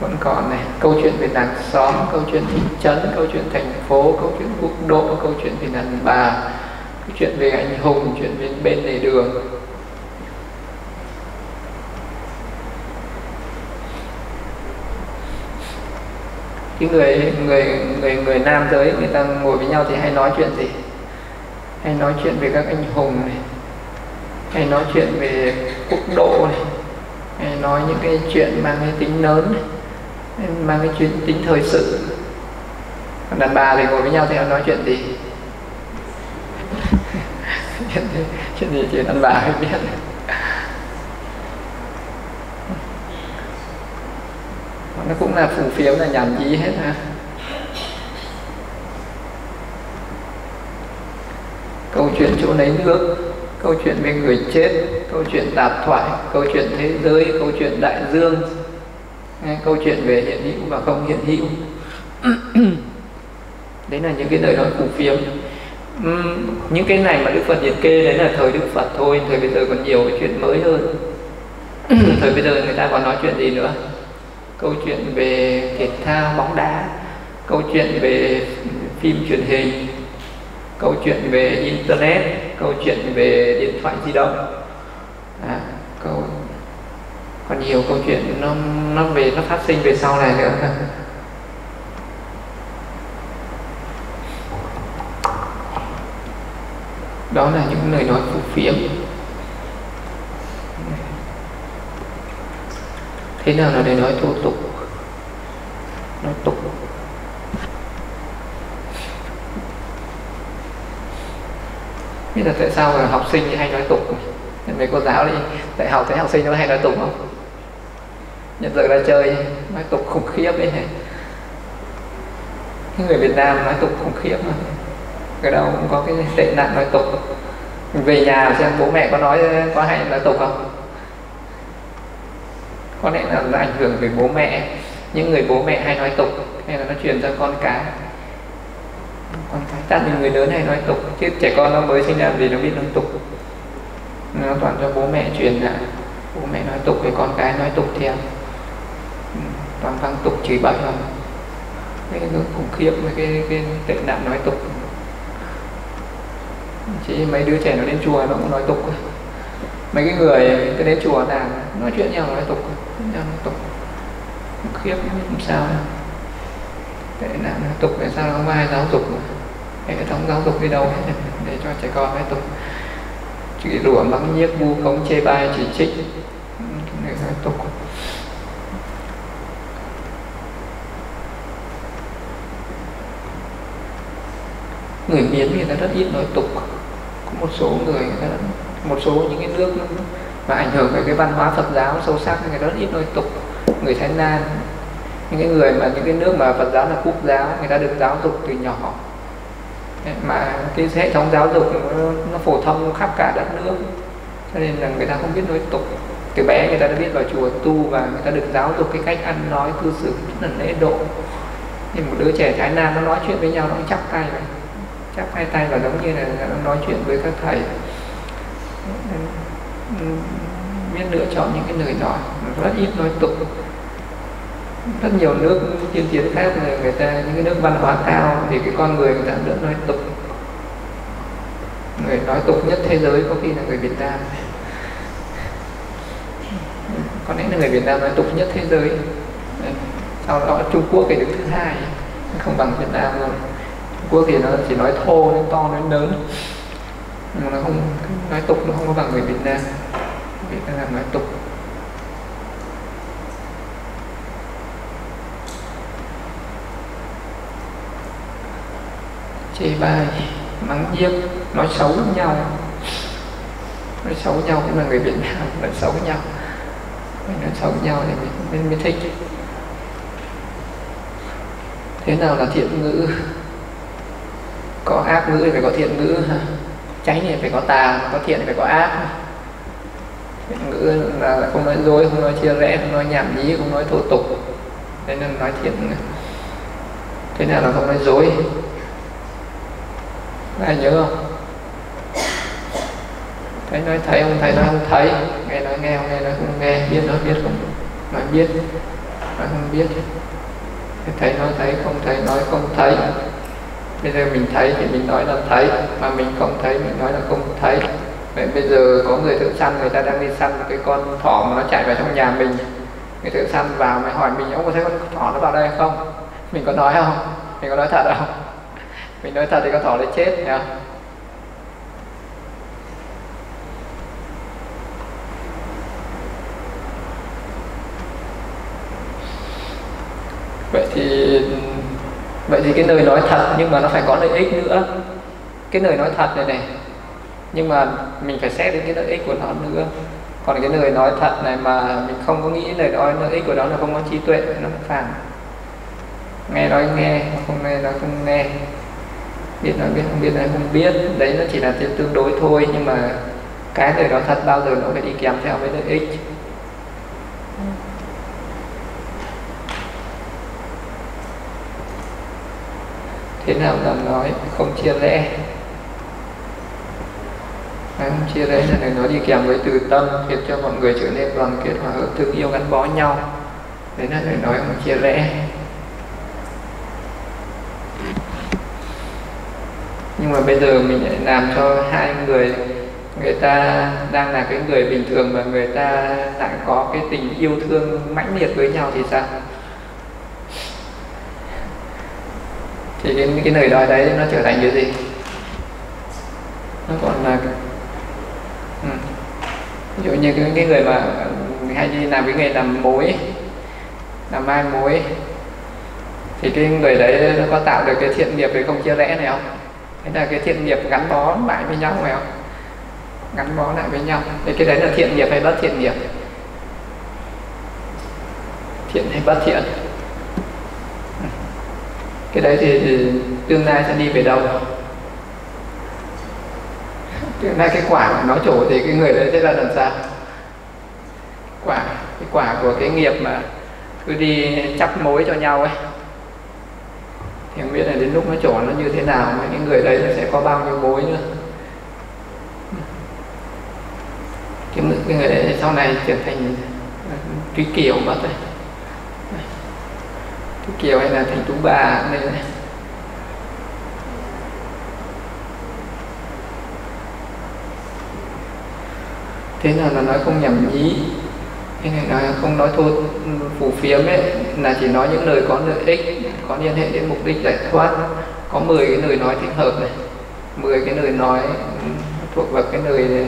vẫn còn này câu chuyện về làng xóm câu chuyện thị trấn câu chuyện thành phố câu chuyện quốc độ câu chuyện về đàn bà câu chuyện về anh hùng, chuyện về bên lề đường. Cái người người người người nam giới, người ta ngồi với nhau thì hay nói chuyện gì? Hay nói chuyện về các anh hùng này. Hay nói chuyện về quốc độ này. Hay nói những cái chuyện mang cái tính lớn này. Mang cái chuyện tính thời sự. Đàn bà thì ngồi với nhau thì họ nói chuyện gì? Chuyện gì? Chỉ đàn bà hay biết. Nó cũng là phù phiếm là nhảm nhí hết ha. Câu chuyện chỗ lấy nước, câu chuyện về người chết, câu chuyện tạp thoại, câu chuyện thế giới, câu chuyện đại dương câu chuyện về hiện hữu và không hiện hữu. Đấy là những cái lời nói phù phiếm uhm, những cái này mà đức phật liệt kê đấy là thời đức phật thôi thời bây giờ còn nhiều cái chuyện mới hơn. Thời bây giờ người ta còn nói chuyện gì nữa? Câu chuyện về thể thao bóng đá câu chuyện về phim truyền hình câu chuyện về internet câu chuyện về điện thoại di động. À, câu còn nhiều câu chuyện nó nó về nó phát sinh về sau này nữa đó là những lời nói phù phiếm. Thế nào là lời nói thô tục? Nói tục. Biết là tại sao mà học sinh hay nói tục mấy cô giáo đi đại học thấy học sinh nó hay nói tục không? Nhận giờ ra chơi, nói tục khủng khiếp ấy những người Việt Nam nói tục khủng khiếp mà cái đâu cũng có cái tệ nạn nói tục. Về nhà xem bố mẹ có nói có hay nói tục không? Có lẽ là, là ảnh hưởng về bố mẹ. Những người bố mẹ hay nói tục hay là nó truyền cho con cái. Con cái ta thì người lớn hay nói tục chứ trẻ con nó mới sinh ra vì nó biết nói tục. Nó toàn cho bố mẹ truyền lại. Bố mẹ nói tục thì con cái nói tục theo. Ừ, toàn văng tục chửi bậy không cái nó khủng khiếp với cái cái tệ nạn nói tục chỉ mấy đứa trẻ nó đến chùa nó cũng nói tục mấy cái người cái đến chùa làm nói chuyện nhau nói tục nhau nói tục. Khiếp làm sao tệ nạn nói tục tại sao không ai giáo dục hệ thống giáo dục đi đâu hết, để cho trẻ con nói tục. Chửi rủa mắng nhiếc, vu khống, chê bai, chỉ trích. Người nói tục người miến người ta rất ít nói tục một số người, một số những cái nước mà ảnh hưởng về cái văn hóa Phật giáo sâu sắc người đó rất ít nói tục. Người Thái Lan những cái người mà những cái nước mà Phật giáo là quốc giáo người ta được giáo dục từ nhỏ. Mà cái hệ thống giáo dục nó, nó phổ thông khắp cả đất nước. Cho nên là người ta không biết nói tục. Từ bé người ta đã biết vào chùa tu và người ta được giáo dục cái cách ăn nói cư xử rất là lễ độ. Nhưng một đứa trẻ Thái Lan nó nói chuyện với nhau nó chắp tay vậy chắp hai tay và giống như là đang nói chuyện với các thầy. Biết lựa chọn những cái lời nói rất ít nói tục. Rất nhiều nước tiên tiến khác là người ta, những cái nước văn hóa cao thì cái con người người ta rất nói tục. Người nói tục nhất thế giới có khi là người Việt Nam. Có lẽ là người Việt Nam nói tục nhất thế giới. Sau đó Trung Quốc thì đứng thứ hai, không bằng Việt Nam rồi Quốc thì nó chỉ nói thô nói to nói lớn. Nhưng mà nó không nói tục nó không có bằng người Việt Nam. Việt Nam nói tục. Chê bai mắng nhiếc nói xấu nhau. Nói xấu nhau cũng là người Việt Nam nói xấu nhau. Mình nói xấu nhau thì mình, mình mới thích. Thế nào là thiện ngữ? Có ác ngữ thì phải có thiện ngữ. Tránh thì phải có tà, có thiện thì phải có ác. Thiện ngữ là không nói dối, không nói chia rẽ, không nói nhảm nhí, không nói thô tục. Thế nên nói thiện. Thế nào là không nói dối. Ai nhớ không? Thấy nói thấy, không thấy nói không thấy. Nghe nói nghe, không nghe nói không nghe. Biết nói biết không nói biết. Nói không biết. Thấy nói thấy, không thấy nói không thấy bây giờ mình thấy thì mình nói là thấy, mà mình không thấy mình nói là không thấy. Vậy bây giờ có người thợ săn, người ta đang đi săn cái con thỏ mà nó chạy vào trong nhà mình. Người thợ săn vào mới hỏi mình, ông có thấy con thỏ nó vào đây không? Mình có nói không? Mình có nói thật không? Mình nói thật thì con thỏ nó chết nhá vậy thì vậy thì cái lời nói thật nhưng mà nó phải có lợi ích nữa. Cái lời nói thật này này, nhưng mà mình phải xét đến cái lợi ích của nó nữa. Còn cái lời nói thật này mà mình không có nghĩ lời nói, lợi ích của nó là không có trí tuệ, nó phản nghe nói nghe, không nghe nói không nghe. Biết nói biết, không biết nói không biết. Đấy nó chỉ là tương đối thôi, nhưng mà cái lời nói thật bao giờ nó phải đi kèm theo với lợi ích. Thế nào là nói, không chia rẽ. Không chia rẽ là này nó đi kèm với từ tâm, khiến cho mọi người trở nên đoàn kết, hòa hợp, thương yêu, gắn bó nhau. Đấy là lời nói không chia rẽ. Nhưng mà bây giờ mình lại làm cho hai người người ta đang là cái người bình thường và người ta lại có cái tình yêu thương mãnh liệt với nhau thì sao? Thì cái, cái lời nói đấy nó trở thành cái gì? Nó còn là ừ. ví dụ như cái, cái người mà hay đi làm cái nghề làm mối làm mai mối thì cái người đấy nó có tạo được cái thiện nghiệp với không chia rẽ này không? Thế là cái thiện nghiệp gắn bó lại với nhau phải không? Gắn bó lại với nhau. Thì cái đấy là thiện nghiệp hay bất thiện nghiệp? Thiện hay bất thiện? Cái đấy thì, thì tương lai sẽ đi về đâu? Tương lai cái quả nó trổ thì cái người đấy sẽ là làm sao? Quả cái quả của cái nghiệp mà cứ đi chắp mối cho nhau ấy. Thì không biết là đến lúc nó trổ nó như thế nào mà những người đấy nó sẽ có bao nhiêu mối nữa. Cái, cái người đấy sau này trở thành cái kiểu mất đấy cái Kiều hay là thành tú bà này này thế nào là nói không nhầm nhí cái này nói không nói thô ừ, phù phiếm ấy, là chỉ nói những lời có lợi ích, có liên hệ đến mục đích giải thoát. Có 10 cái lời nói thích hợp này 10 cái lời nói ừ, thuộc vào cái lời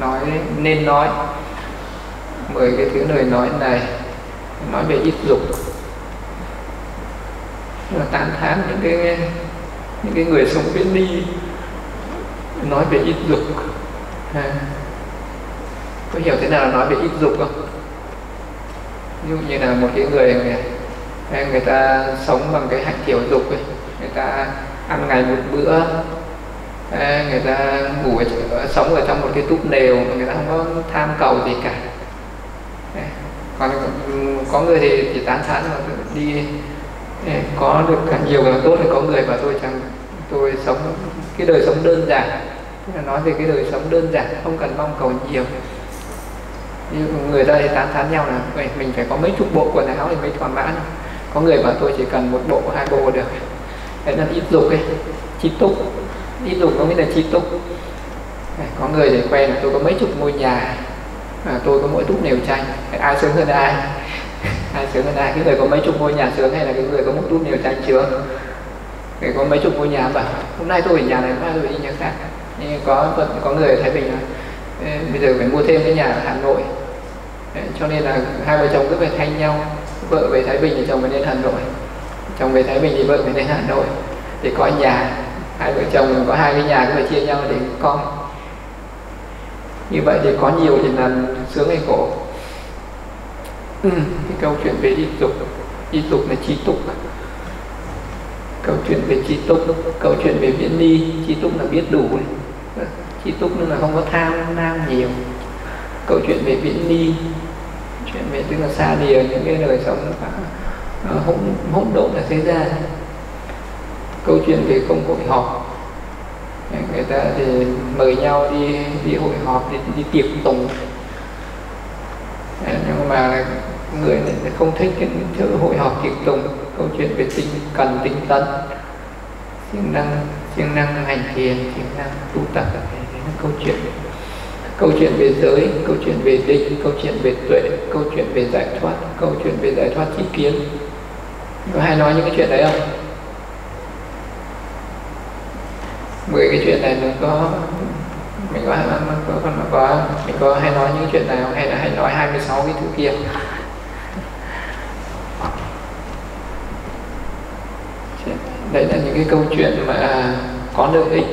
nói nên nói. 10 cái thứ lời nói này, nói về ít dục là tán thán những cái những cái người sống biết đi nói về ít dục à. có hiểu thế nào là nói về ít dục không ví dụ như là một cái người người, à, người ta sống bằng cái hạnh kiểu dục ấy người ta ăn ngày một bữa à, người ta ngủ ở, sống ở trong một cái túp lều mà người ta không có tham cầu gì cả à, còn có người thì chỉ tán thán mà đi có được càng nhiều càng tốt thì có người mà tôi chẳng tôi sống cái đời sống đơn giản. Tức là nói về cái đời sống đơn giản không cần mong cầu nhiều. Như người ta thì tán thán nhau là mình phải có mấy chục bộ quần áo thì mới thỏa mãn. Có người mà tôi chỉ cần một bộ hai bộ được. Đấy là ít dục ấy chi túc. Ít dục có nghĩa là chi túc. Có người thì quen là tôi có mấy chục ngôi nhà à, tôi có mỗi túp nều tranh. Ai sướng hơn ai? Ai sướng hơn ai cái người có mấy chục ngôi nhà sướng hay là cái người có một túp nều tranh sướng người có mấy chục ngôi nhà bảo, hôm nay tôi ở nhà này, hôm nay tôi đi nhà khác. Nhưng có có người thấy mình bây giờ phải mua thêm cái nhà ở Hà Nội. Cho nên là hai vợ chồng cứ phải thay nhau. Vợ về Thái Bình thì chồng phải lên Hà Nội. Chồng về Thái Bình thì vợ phải lên Hà Nội. Để có nhà, hai vợ chồng có hai cái nhà cứ phải chia nhau để con như vậy thì có nhiều thì là sướng hay khổ ừ, cái câu chuyện về đi dục đi dục là à? chi tục câu chuyện về chi túc câu chuyện về viễn ni chi túc là biết đủ vâng, chi túc là không có tham nam nhiều. Câu chuyện về viễn ni chuyện về tức là xa lìa những cái đời sống à, à, hỗn hỗn độn ở thế gian. Câu chuyện về không hội họp. Người ta thì mời nhau đi đi hội họp đi, đi tiệc tùng. Nhưng mà người này không thích những thứ hội họp tiệc tùng câu chuyện về tinh cần tinh tấn siêng năng siêng năng hành thiền siêng năng tu tập đấy là câu chuyện. Câu chuyện về giới câu chuyện về định câu chuyện về tuệ câu chuyện về giải thoát câu chuyện về giải thoát chi kiến. Có hay nói những cái chuyện đấy không? Mười cái chuyện này nó có mình có có có, có mình có hay nói những chuyện này không? hay là hay nói 26 cái thứ kia? Đấy là những cái câu chuyện mà à, có lợi ích.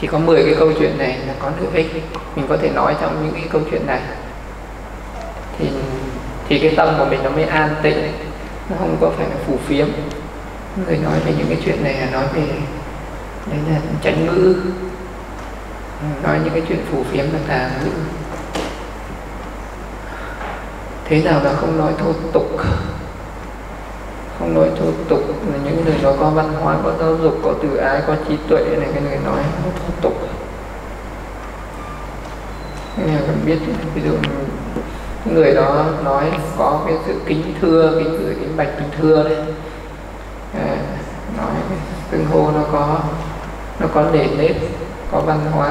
Chỉ có 10 cái câu chuyện này là có lợi ích. Mình có thể nói trong những cái câu chuyện này. Thì thì cái tâm của mình nó mới an tịnh. Nó không có phải là phù phiếm. Người nói về những cái chuyện này là nói về, đấy là tránh ngữ. Ừ, nói những cái chuyện phù phiếm là tà ngữ. Thế nào là không nói thô tục? Không nói thô tục là những người nó có văn hóa có giáo dục có từ ái có trí tuệ này cái người nói không thô tục. Nên là cần biết ví dụ người đó nói có cái sự kính thưa kính gửi kính bạch kính thưa đấy. À, nói tương hô nó có nó có nề nếp có văn hóa.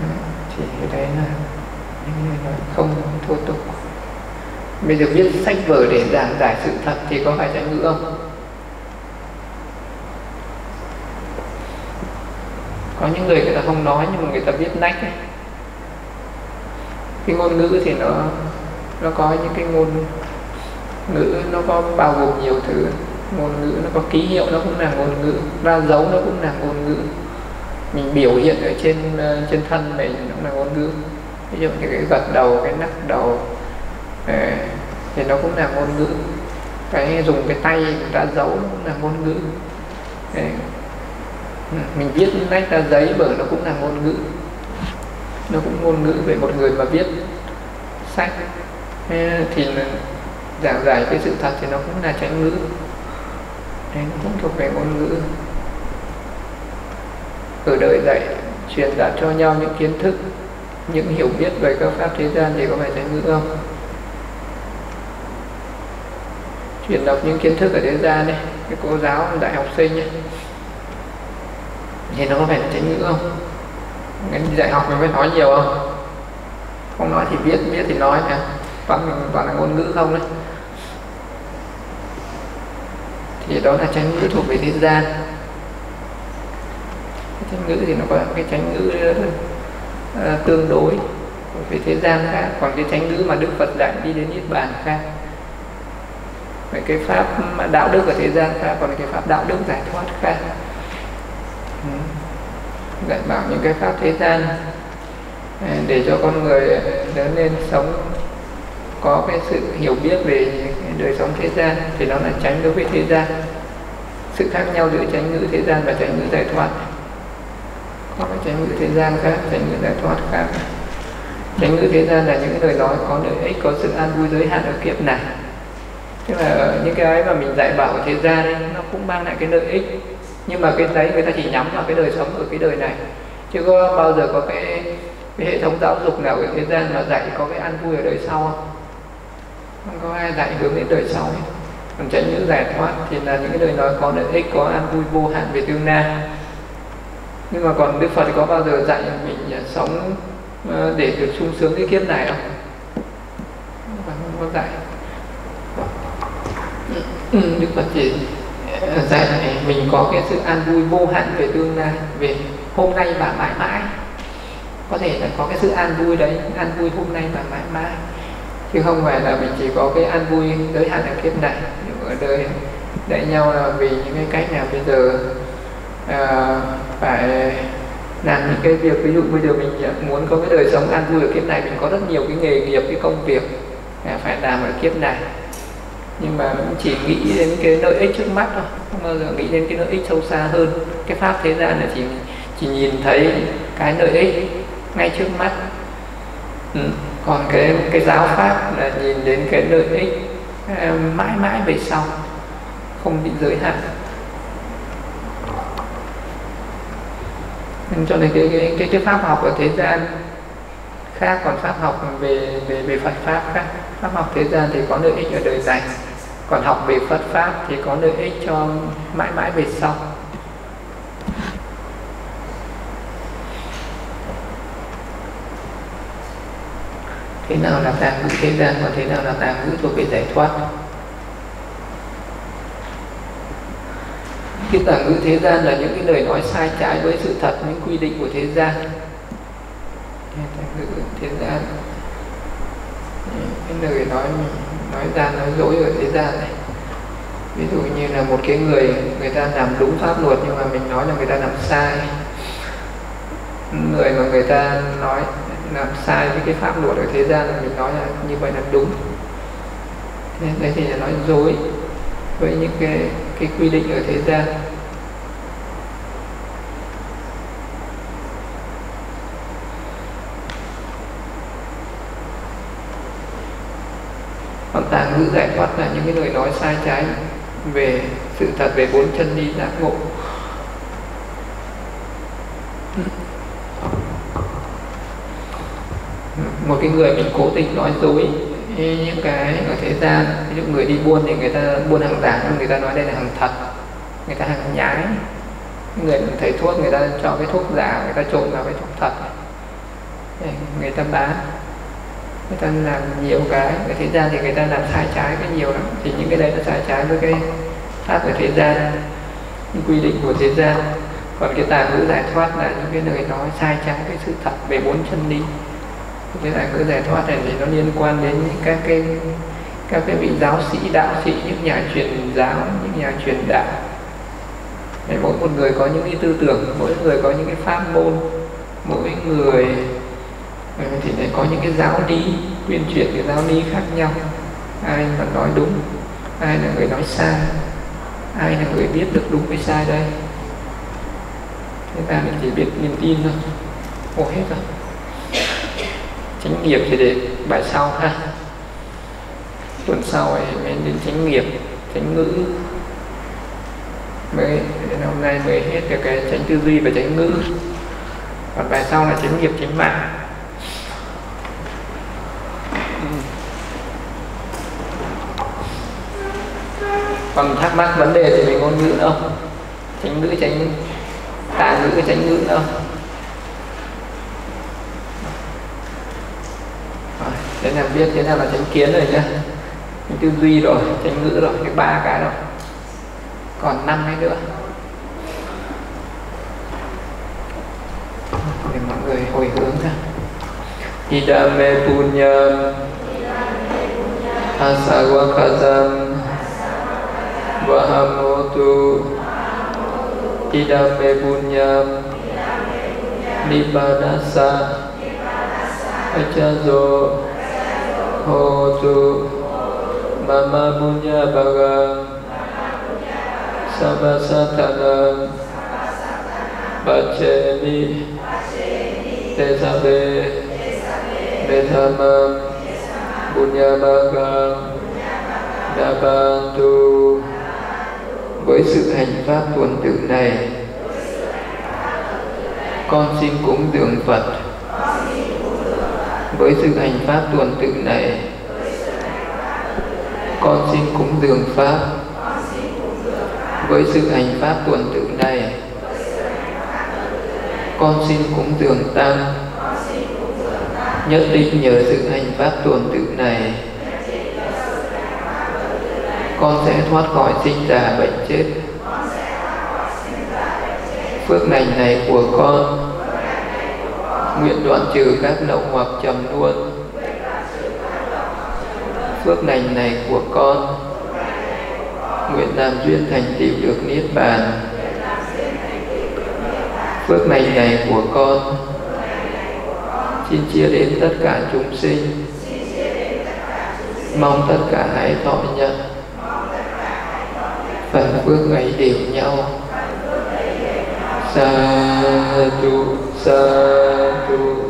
À, Thì cái đấy là những người nói không thô tục bây giờ viết sách vở để giảng giải sự thật thì có phải tránh ngữ không? Có những người người ta không nói nhưng mà người ta viết nách ấy. cái ngôn ngữ thì nó nó có những cái ngôn ngữ nó có bao gồm nhiều thứ. Ngôn ngữ nó có ký hiệu nó cũng là ngôn ngữ, ra dấu nó cũng là ngôn ngữ. Mình biểu hiện ở trên ờ, trên thân mình nó cũng là ngôn ngữ. Ví dụ như cái gật đầu, cái nắc đầu Ờ, thì nó cũng là ngôn ngữ. Cái dùng cái tay đã giấu nó cũng là ngôn ngữ. Ờ, mình viết nách ra giấy bởi nó cũng là ngôn ngữ. Nó cũng ngôn ngữ về một người mà viết sách. Ờ, thì giảng giải cái sự thật thì nó cũng là tránh ngữ. Đấy, nó cũng thuộc về ngôn ngữ. Ở đời dạy truyền đạt cho nhau những kiến thức những hiểu biết về các pháp thế gian thì có phải tránh ngữ không? Chuyển đọc những kiến thức ở thế gian này cái cô giáo đại học sinh ấy, thì nó có phải là chánh ngữ không? Cái dạy học mình phải nói nhiều không? Không nói thì viết viết thì nói nè toàn toàn là ngôn ngữ không đấy. Thì đó là chánh ngữ thuộc về thế gian. Cái chánh ngữ thì nó có cái chánh ngữ uh, tương đối về thế gian khác. Còn cái chánh ngữ mà đức phật dạy đi đến niết bàn khác vậy cái pháp đạo đức ở thế gian khác còn cái pháp đạo đức giải thoát khác ừ. dạy bảo những cái pháp thế gian à, để cho con người lớn lên sống, có cái sự hiểu biết về đời sống thế gian, thì nó là tránh đối với thế gian. Sự khác nhau giữa tránh ngữ thế gian và tránh ngữ giải thoát. Có cái tránh ngữ thế gian khác, tránh ngữ giải thoát khác? Tránh ngữ thế gian là những lời nói có lợi ích, có sự an vui, giới hạn ở kiếp này tức là những cái mà mình dạy bảo thế gian ấy, nó cũng mang lại cái lợi ích. Nhưng mà cái đấy người ta chỉ nhắm vào cái đời sống ở cái đời này. Chứ có bao giờ có cái, cái hệ thống giáo dục nào ở thế gian mà dạy có cái ăn vui ở đời sau không? Không có ai dạy hướng đến đời sau ấy. còn tránh những giải thoát thì là những cái lời nói có lợi ích có ăn vui vô hạn về tương lai. Nhưng mà còn đức phật thì có bao giờ dạy mình à, sống ờ, để được sung sướng cái kiếp này không? Không có dạy ừ, đức phật chỉ ờ, dạy này mình có cái sự an vui vô hạn về tương lai về hôm nay và mãi mãi. Có thể là có cái sự an vui đấy an vui hôm nay và mãi mãi. Chứ không phải là mình chỉ có cái an vui giới hạn ở kiếp này ở đời đại nhau là vì những cái cách nào bây giờ à, phải làm những cái việc. Ví dụ bây giờ mình muốn có cái đời sống an vui ở kiếp này mình có rất nhiều cái nghề nghiệp cái công việc à, phải làm ở kiếp này nhưng mà cũng chỉ nghĩ đến cái lợi ích trước mắt thôi. Không bao giờ nghĩ đến cái lợi ích sâu xa hơn. Cái pháp thế gian là chỉ chỉ nhìn thấy cái lợi ích ngay trước mắt. Ừ còn cái cái giáo pháp là nhìn đến cái lợi ích ờ, mãi mãi về sau không bị giới hạn. Nên cho nên cái cái cái, cái pháp học ở thế gian khác còn pháp học về về về Phật pháp khác. Pháp học thế gian thì có lợi ích ở đời dài còn học về Phật pháp thì có lợi ích cho mãi mãi về sau. Thế nào là tà ngữ thế gian và thế nào là tà ngữ thuộc về giải thoát? Cái tà ngữ thế gian là những cái lời nói sai trái với sự thật, những quy định của thế gian. Tà ngữ thế gian cái lời nói nói ra nói dối ở thế gian này. Ví dụ như là một cái người người ta làm đúng pháp luật nhưng mà mình nói là người ta làm sai. Người mà người ta nói làm sai với cái pháp luật ở thế gian là mình nói là như vậy là đúng. Nên đây thì là nói dối với những cái cái quy định ở thế gian. Còn giải thoát là những cái lời nói sai trái về sự thật về bốn chân đi giác ngộ. Một cái người mình cố tình nói dối những cái ở thế gian, ví dụ người đi buôn thì người ta buôn hàng giả nhưng người ta nói đây là hàng thật, người ta hàng nhái. Người thầy thuốc, người ta cho cái thuốc giả, người ta trộn vào cái thuốc thật người ta bán người ta làm nhiều cái ở thế gian thì người ta làm sai trái cái nhiều lắm. Thì những cái đấy nó sai trái với cái pháp ở thế gian những quy định của thế gian còn cái tà ngữ giải thoát là những cái lời nói sai trái cái sự thật về bốn chân lý. Cái tà ngữ giải thoát này thì nó liên quan đến các cái các cái vị giáo sĩ, đạo sĩ, những nhà truyền giáo, những nhà truyền đạo. Để mỗi một người có những cái tư tưởng, mỗi người có những cái pháp môn, mỗi người thì lại có những cái giáo lý tuyên truyền cái giáo lý khác nhau. Ai mà nói đúng, ai là người nói sai, ai là người biết được đúng với sai đây? Thế ta mình chỉ biết niềm tin thôi. Ô hết rồi. Chánh nghiệp thì để bài sau ha. Tuần sau ấy mới đến chánh nghiệp, chánh ngữ. Mới đến hôm nay mới hết được cái chánh tư duy và chánh ngữ. Còn bài sau là chánh nghiệp, chánh mạng. Còn thắc mắc vấn đề thì mình ngôn ngữ đâu chánh ngữ chánh tà ngữ chánh ngữ đâu thế là biết thế nào là chánh kiến rồi nhá. Chánh tư duy rồi chánh ngữ rồi cái ba cái rồi. Còn năm cái nữa. Để mọi người hồi hướng ra idame punyam. Asawakadam Wahamutu. Tidak Bunyam Nibadasa Ajazo. Hotu. Mama Bunya Bagang Sabasatana Pacemi Tesabe. Besamam Bunya Bagang Dabantu với sự hành pháp tuần tự này, con xin cúng dường Phật. Với sự hành pháp tuần tự này, con xin cúng dường pháp. Với sự hành pháp tuần tự này, con xin cúng dường tăng. Nhất định nhờ sự hành pháp tuần tự này con sẽ thoát khỏi sinh già bệnh chết. Phước lành này của con, nguyện đoạn trừ các lậu hoặc trầm luôn phước lành này của con, nguyện làm duyên thành tựu được niết bàn. Phước lành này của con, xin chia đến tất cả chúng sinh. Mong tất cả hãy thọ nhận bước phước ấy đều nhau. Sa tu sa tu